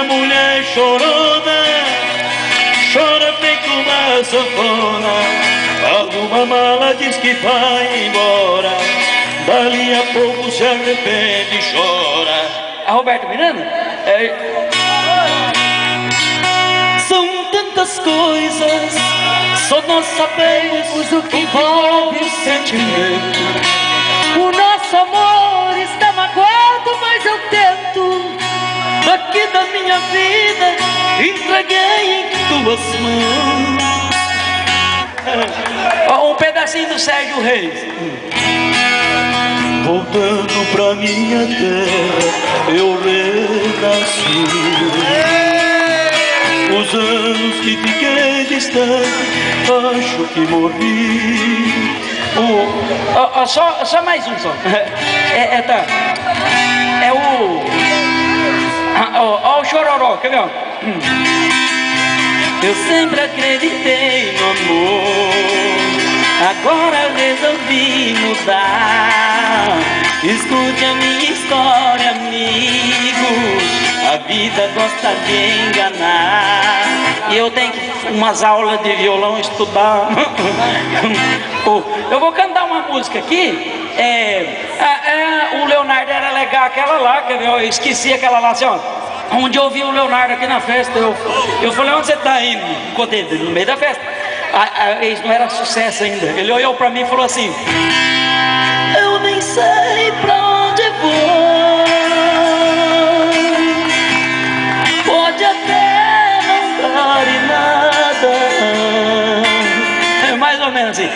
minha mulher chorona Chora feito uma sanfona. Arruma mala, diz que vai embora Dali a pouco se arrepende e chora. A Roberto Miranda? É... São tantas coisas Só nós sabemos o que envolve o sentimento vida Entreguei em tuas mãos Um pedacinho do Sérgio Reis. Voltando pra minha terra, eu renasci. Os anos que fiquei distante, acho que morri. Só, só mais um só. É, é, tá. É o. chororó, quer ver? Eu sempre acreditei no amor, agora resolvi mudar. Escute a minha história, amigo. A vida gosta de enganar. E eu tenho que umas aulas de violão estudar. Eu vou cantar uma música aqui. É, é, é, o Leonardo era legal, aquela lá, quer ver? Eu esqueci aquela lá assim, ó. Um dia eu vi o Leonardo aqui na festa, eu, eu falei, onde você está indo? Encontrei no meio da festa. A, a, não era sucesso ainda. Ele olhou para mim e falou assim: Eu nem sei para onde vou. Pode até não dar em nada. É mais ou menos assim.